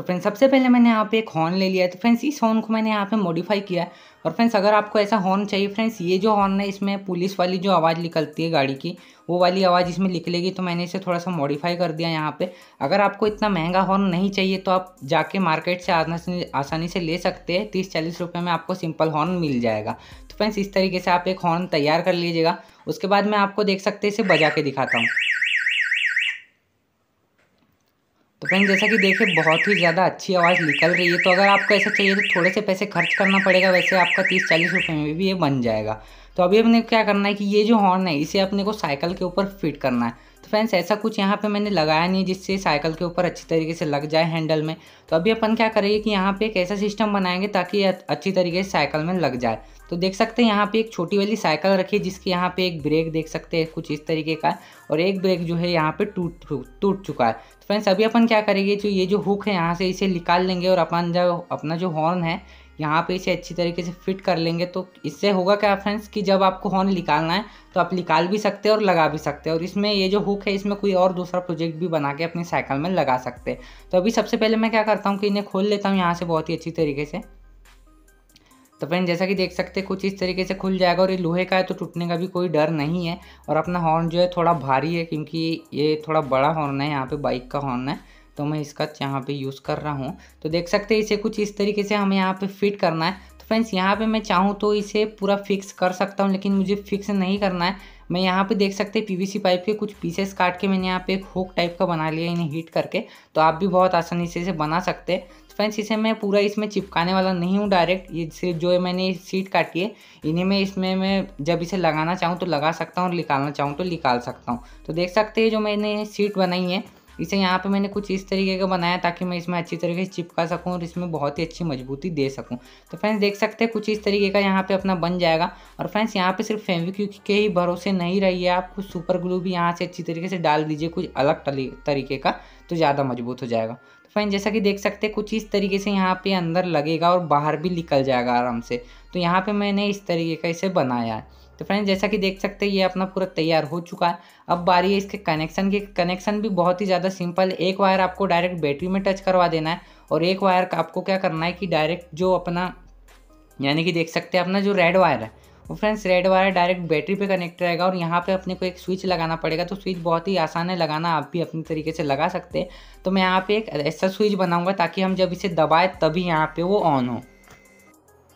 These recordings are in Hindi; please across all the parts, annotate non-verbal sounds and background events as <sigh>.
तो फ्रेंड्स सबसे पहले मैंने यहाँ पे एक हॉर्न ले लिया है। तो फ्रेंड्स इस हॉर्न को मैंने यहाँ पे मॉडिफाई किया है। और फ्रेंड्स अगर आपको ऐसा हॉर्न चाहिए फ्रेंड्स ये जो हॉर्न है, इसमें पुलिस वाली जो आवाज़ निकलती है गाड़ी की, वो वाली आवाज़ इसमें निकलेगी तो मैंने इसे थोड़ा सा मॉडिफाई कर दिया यहाँ पे। अगर आपको इतना महँगा हॉर्न नहीं चाहिए तो आप जाके मार्केट से आसानी से ले सकते हैं। तीस चालीस रुपये में आपको सिंपल हॉर्न मिल जाएगा। तो फ्रेंड्स इस तरीके से आप एक हॉर्न तैयार कर लीजिएगा। उसके बाद मैं आपको देख सकते इसे बजा के दिखाता हूँ। तो फ्रेंड जैसा कि देखिए बहुत ही ज़्यादा अच्छी आवाज़ निकल रही है तो अगर आपको ऐसा चाहिए तो थोड़े से पैसे खर्च करना पड़ेगा, वैसे आपका तीस चालीस रुपये में भी ये बन जाएगा। तो अभी अपने क्या करना है कि ये जो हॉर्न है, इसे अपने को साइकिल के ऊपर फिट करना है। फ्रेंड्स ऐसा कुछ यहाँ पे मैंने लगाया नहीं जिससे साइकिल के ऊपर अच्छी तरीके से लग जाए हैंडल में। तो अभी अपन क्या करेंगे कि यहाँ पे एक ऐसा सिस्टम बनाएँगे ताकि अच्छी तरीके से साइकिल में लग जाए। तो देख सकते हैं यहाँ पे एक छोटी वाली साइकिल रखी है जिसकी यहाँ पे एक ब्रेक देख सकते हैं कुछ इस तरीके का। और एक ब्रेक जो है यहाँ पे टूट टूट चुका है। तो फ्रेंड्स अभी अपन क्या करेंगे जो ये जो हुक है यहाँ से इसे निकाल लेंगे और अपन जो, अपना जो हॉर्न है यहाँ पे इसे अच्छी तरीके से फिट कर लेंगे। तो इससे होगा क्या फ्रेंड्स कि जब आपको हॉर्न निकालना है तो आप निकाल भी सकते हैं और लगा भी सकते हैं। और इसमें ये जो हुक है, इसमें कोई और दूसरा प्रोजेक्ट भी बना के अपनी साइकिल में लगा सकते हैं। तो अभी सबसे पहले मैं क्या करता हूँ कि इन्हें खोल लेता हूँ यहाँ से बहुत ही अच्छी तरीके से। तो फ्रेंड जैसा कि देख सकते हैं, कुछ इस तरीके से खुल जाएगा और ये लोहे का है तो टूटने का भी कोई डर नहीं है। और अपना हॉर्न जो है थोड़ा भारी है, क्योंकि ये थोड़ा बड़ा हॉर्न है, यहाँ पे बाइक का हॉर्न है। तो मैं इसका यहाँ पे यूज़ कर रहा हूँ। तो देख सकते हैं इसे कुछ इस तरीके से हमें यहाँ पे फिट करना है। तो फ्रेंड्स यहाँ पे मैं चाहूँ तो इसे पूरा फिक्स कर सकता हूँ, लेकिन मुझे फिक्स नहीं करना है। मैं यहाँ पे देख सकते हैं पीवीसी पाइप के कुछ पीसेस काट के मैंने यहाँ पे एक हुक टाइप का बना लिया इन्हें हीट करके। तो आप भी बहुत आसानी से इसे बना सकते हैं। तो फ्रेंड्स इसे मैं पूरा इसमें चिपकाने वाला नहीं हूँ डायरेक्ट ये सिर्फ़ जो मैंने सीट काटी है, इन्हें मैं इसमें मैं जब इसे लगाना चाहूँ तो लगा सकता हूँ और निकालना चाहूँ तो निकाल सकता हूँ। तो देख सकते हैं जो मैंने सीट बनाई है इसे यहाँ पे मैंने कुछ इस तरीके का बनाया ताकि मैं इसमें अच्छी तरीके से चिपका सकूँ और इसमें बहुत ही अच्छी मजबूती दे सकूँ। तो फ्रेंड्स, देख सकते हैं कुछ इस तरीके का यहाँ पे अपना बन जाएगा। और फ्रेंड्स, यहाँ पे सिर्फ़ फेविक्विक के ही भरोसे नहीं रहिए आप। कुछ सुपर ग्लू भी यहाँ से अच्छी तरीके से डाल दीजिए, कुछ अलग तरीके का तो ज़्यादा मज़बूत हो जाएगा। तो फ्रेंड जैसा कि देख सकते हैं कुछ इस तरीके से यहाँ पे अंदर लगेगा और बाहर भी निकल जाएगा आराम से। तो यहाँ पे मैंने इस तरीके का इसे बनाया है। तो फ्रेंड्स जैसा कि देख सकते हैं, ये अपना पूरा तैयार हो चुका है। अब बारी है इसके कनेक्शन की। कनेक्शन भी बहुत ही ज़्यादा सिंपल एक वायर आपको डायरेक्ट बैटरी में टच करवा देना है और एक वायर आपको क्या करना है कि डायरेक्ट जो अपना, यानी कि देख सकते हैं, अपना जो रेड वायर है, वो friends red wire direct battery पे कनेक्ट रहेगा और यहाँ पे अपने को एक स्विच लगाना पड़ेगा। तो स्विच बहुत ही आसान है लगाना, आप भी अपनी तरीके से लगा सकते हैं। तो मैं यहाँ पे एक ऐसा स्विच बनाऊँगा ताकि हम जब इसे दबाए तभी यहाँ पे वो ऑन हो।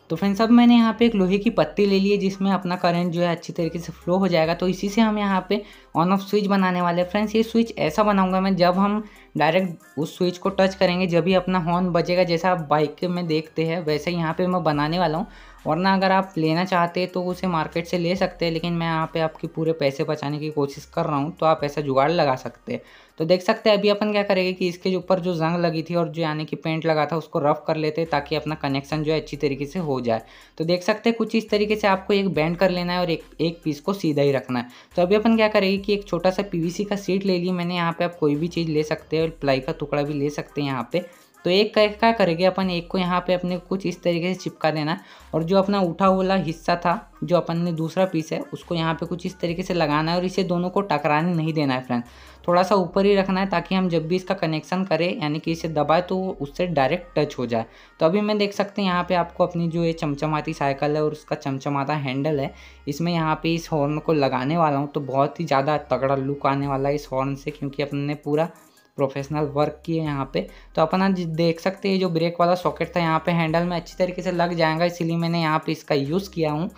तो फ्रेंड्स अब मैंने यहाँ पे एक लोहे की पत्ती ले ली है, जिसमें अपना करंट जो है अच्छी तरीके से फ्लो हो जाएगा। तो इसी से हम यहाँ पे ऑन ऑफ़ स्विच बनाने वाले हैं। फ्रेंड्स ये स्विच ऐसा बनाऊँगा मैं, जब हम डायरेक्ट उस स्विच को टच करेंगे, जब ही अपना हॉर्न बजेगा, जैसा आप बाइक में देखते हैं, वैसे यहाँ पे मैं बनाने वाला हूँ। वरना अगर आप लेना चाहते हैं तो उसे मार्केट से ले सकते हैं, लेकिन मैं यहाँ पे आपकी पूरे पैसे बचाने की कोशिश कर रहा हूँ तो आप ऐसा जुगाड़ लगा सकते हैं। तो देख सकते हैं, अभी अपन क्या करेंगे कि इसके ऊपर जो जंग लगी थी और जो यानी कि पेंट लगा था, उसको रफ कर लेते ताकि अपना कनेक्शन जो है अच्छी तरीके से हो जाए। तो देख सकते हैं, कुछ इस तरीके से आपको एक बैंड कर लेना है और एक एक पीस को सीधा ही रखना है। तो अभी अपन क्या करेंगे कि एक छोटा सा पीवीसी का सीट ले ली मैंने यहाँ पर आप कोई भी चीज़ ले सकते हैं प्लाई का टुकड़ा भी ले सकते हैं यहाँ पे। तो एक का क्या करेंगे अपन, एक को यहाँ पे अपने कुछ इस तरीके से चिपका देना। और जो अपना उठा हुआ हिस्सा था, जो अपन ने दूसरा पीस है, उसको यहाँ पे कुछ इस तरीके से लगाना है और इसे दोनों को टकराने नहीं देना है फ्रेंड थोड़ा सा ऊपर ही रखना है ताकि हम जब भी इसका कनेक्शन करें, यानी कि इसे दबाए तो उससे डायरेक्ट टच हो जाए। तो अभी मैं देख सकते हैं यहाँ पे आपको अपनी जो ये चमचमाती साइकिल है और उसका चमचमाता हैंडल है, इसमें यहाँ पे इस हॉर्न को लगाने वाला हूँ। तो बहुत ही ज़्यादा तगड़ा लुक आने वाला है इस हॉर्न से, क्योंकि अपने ने पूरा प्रोफेशनल वर्क किए यहाँ पे। तो अपना देख सकते हैं जो ब्रेक वाला सॉकेट था यहाँ पे हैंडल में अच्छी तरीके से लग जाएगा इसीलिए मैंने यहाँ पे इसका यूज़ किया हूँ।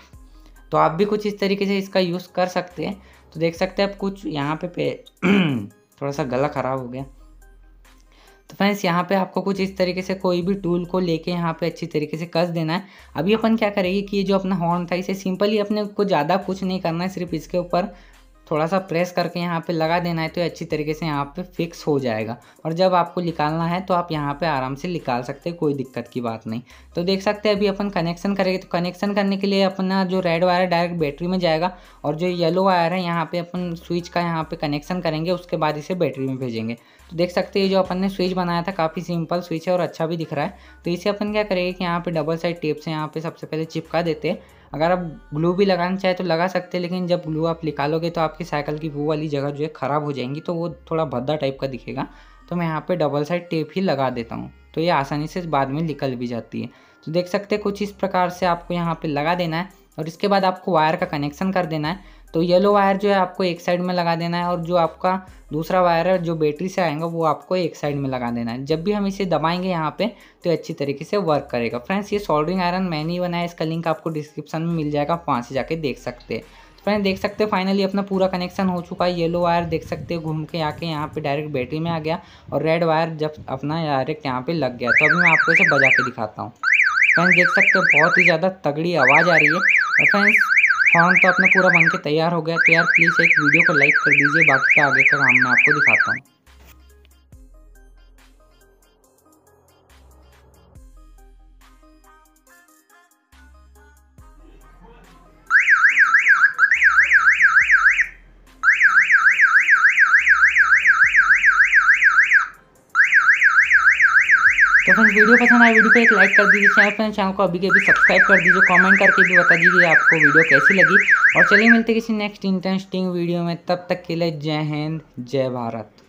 तो आप भी कुछ इस तरीके से इसका यूज़ कर सकते हैं। तो देख सकते हैं आप कुछ यहाँ पे, पे <clears throat> थोड़ा सा गला ख़राब हो गया। तो फ्रेंड्स यहाँ पे आपको कुछ इस तरीके से कोई भी टूल को लेके यहाँ पे अच्छी तरीके से कस देना है। अभी अपन क्या करेंगे कि ये जो अपना हॉर्न था इसे सिंपली अपने को ज़्यादा कुछ नहीं करना है सिर्फ़ इसके ऊपर थोड़ा सा प्रेस करके यहाँ पे लगा देना है तो अच्छी तरीके से यहाँ पे फिक्स हो जाएगा। और जब आपको निकालना है तो आप यहाँ पे आराम से निकाल सकते हैं, कोई दिक्कत की बात नहीं। तो देख सकते हैं, अभी अपन कनेक्शन करेंगे तो कनेक्शन करने के लिए अपना जो रेड वायर है, डायरेक्ट बैटरी में जाएगा। और जो येलो वायर है, यहाँ पर अपन स्विच का यहाँ पर कनेक्शन करेंगे, उसके बाद इसे बैटरी में भेजेंगे। तो देख सकते हैं जो अपन ने स्विच बनाया था, काफ़ी सिंपल स्विच है और अच्छा भी दिख रहा है। तो इसे अपन क्या करेंगे कि यहाँ पर डबल साइड टेप से यहाँ पर सबसे पहले चिपका देते हैं। अगर आप ग्लू भी लगाना चाहें तो लगा सकते हैं, लेकिन जब ग्लू आप निकालोगे तो आपकी साइकिल की वो वाली जगह जो है ख़राब हो जाएँगी तो वो थोड़ा भद्दा टाइप का दिखेगा। तो मैं यहाँ पर डबल साइड टेप ही लगा देता हूँ। तो ये आसानी से बाद में निकल भी जाती है। तो देख सकते हैं कुछ इस प्रकार से आपको यहाँ पर लगा देना है और इसके बाद आपको वायर का कनेक्शन कर देना है। तो येलो वायर जो है आपको एक साइड में लगा देना है और जो आपका दूसरा वायर है, जो बैटरी से आएगा, वो आपको एक साइड में लगा देना है। जब भी हम इसे दबाएँगे यहाँ पे तो अच्छी तरीके से वर्क करेगा। फ्रेंड्स ये सोल्डरिंग आयरन मैंने ही बनाया इसका लिंक आपको डिस्क्रिप्शन में मिल जाएगा, आप वहाँ से जाके देख सकते हैं। फ्रेंड देख सकते हैं फाइनली अपना पूरा कनेक्शन हो चुका है येलो वायर देख सकते हैं, घूम के आके यहाँ पे डायरेक्ट बैटरी में आ गया और रेड वायर जब अपना डायरेक्ट यहाँ पे लग गया। तो अभी मैं आपको इसे बजा के दिखाता हूँ। फ्रेंड्स देख सकते हैं, बहुत ही ज़्यादा तगड़ी आवाज़ आ रही है। और फ्रेंड्स हॉर्न तो अपना पूरा बन के तैयार हो गया तो यार प्लीज़ एक वीडियो को लाइक कर दीजिए, बाकी का आगे का काम मैं आपको दिखाता हूँ। फ्रेंड्स वीडियो पसंद आए, वीडियो को एक लाइक कर दीजिए चैनल पर चैनल को अभी के अभी सब्सक्राइब कर दीजिए कमेंट करके भी बता दीजिए आपको वीडियो कैसी लगी। और चलिए मिलते किसी नेक्स्ट इंटरेस्टिंग वीडियो में, तब तक के लिए जय हिंद, जय भारत।